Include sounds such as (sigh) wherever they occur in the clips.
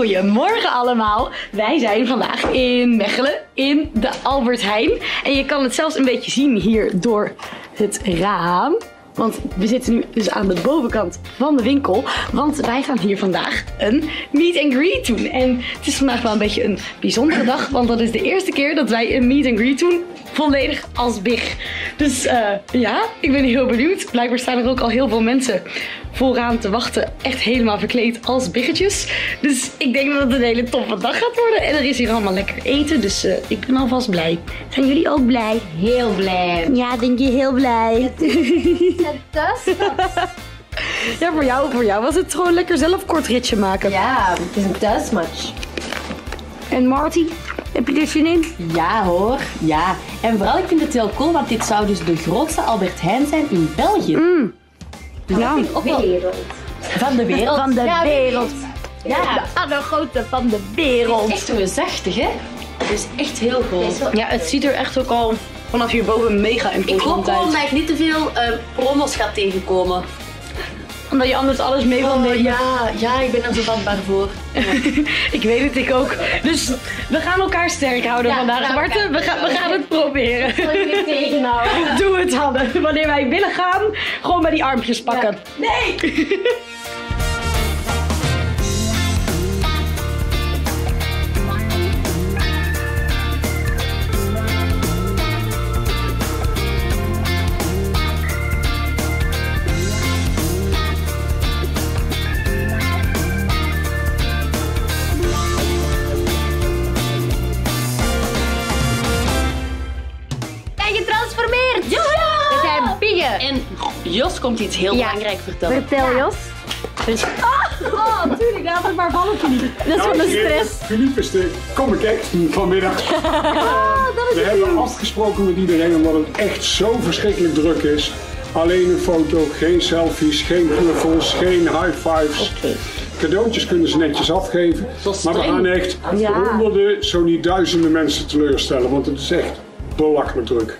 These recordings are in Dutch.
Goedemorgen allemaal. Wij zijn vandaag in Mechelen in de Albert Heijn. En je kan het zelfs een beetje zien hier door het raam. Want we zitten nu dus aan de bovenkant van de winkel. Want wij gaan hier vandaag een meet and greet doen. En het is vandaag wel een beetje een bijzondere dag. Want dat is de eerste keer dat wij een meet and greet doen. Volledig als big. Dus eh, ja, ik ben heel benieuwd. Blijkbaar staan er ook al heel veel mensen vooraan te wachten. Echt helemaal verkleed als biggetjes. Dus ik denk dat het een hele toffe dag gaat worden. En er is hier allemaal lekker eten. Dus eh, ik ben alvast blij. Zijn jullie ook blij? Heel blij. Ja, denk je heel blij. Dus? (laughs) Ja, voor jou, voor jou was het gewoon lekker zelf kort ritje maken. Ja, het is een thuismatch. En Marty, heb je er zin in? Ja hoor, ja. En vooral ik vind het heel cool, want dit zou dus de grootste Albert Heijn zijn in België. Dus Ja. wel Wereld. van de wereld. Van de wereld. Ja, De allergrootste van de wereld. echt reusachtig hè. Het is echt heel groot. Ja, het ziet er echt ook al vanaf hierboven mega Ik hoop gewoon uit. dat ik niet te veel eh, promos ga tegenkomen. Omdat je anders alles mee wil nemen. Oh, ja, ja, ik ben er zo vatbaar voor. (laughs) Ik weet het, ik ook. Dus we gaan elkaar sterk houden Ja, vandaag. Marten, we gaan, we gaan het proberen. Weer tegenhouden? (laughs) Doe het, Hanne. Wanneer wij willen gaan, gewoon bij die armpjes pakken. Nee! (laughs) En Jos komt iets heel Ja. belangrijk vertellen. Vertel Jos. Oh, natuurlijk. Laat het maar vallen, Philippe. Dat is voor de stress. Philippe is de comic act vanmiddag. (laughs) We hebben afgesproken met iedereen omdat het echt zo verschrikkelijk druk is. Alleen een foto, geen selfies, geen knuffels, geen high fives. Cadeautjes kunnen ze netjes afgeven. Maar we gaan echt Ja. honderden, zo niet duizenden mensen teleurstellen. Want het is echt belachelijk druk.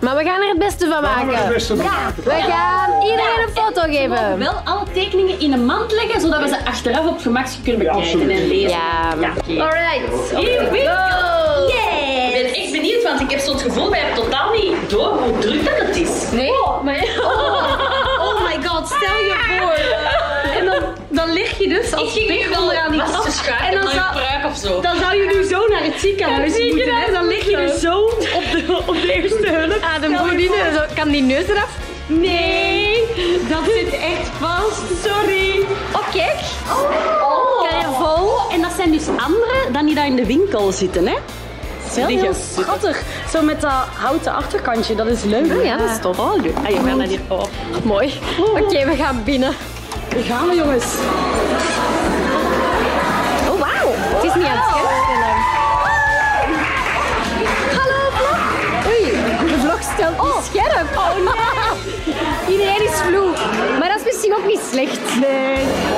Maar we gaan er het beste van gaan we het maken. beste van maken. We gaan iedereen een foto geven. Wel alle tekeningen in een mand leggen, zodat we ze achteraf op het gemak kunnen Ja, bekijken en lezen. Ja. oké. Alright. Here we go! Yes. Ik ben echt benieuwd, want ik heb zo het gevoel, wij hebben totaal niet door hoe druk dat het is. Nee? Oh my god, stel je voor. En dan, dan lig je dus als big onderaan die schuiven En dan zou, pruik of zo. dan zou je het ziekenhuis zie je moeten. Hè? Dan lig je dus zo op de, op de eerste hulp. Je voor. zo kan die neus eraf. Nee, dat zit echt vast. Sorry. Oh, kijk. Carvol. En dat zijn dus andere dan die daar in de winkel zitten, hè? Wel heel schattig. Zo met dat houten achterkantje, dat is leuk. Oh ja, dat is tof. Oh, leuk. Ah, je gaat naar die... Oh. Mooi. Oké, we gaan binnen. We gaan we jongens. Oh, wauw. Het is niet aan het Geschlechtsbild.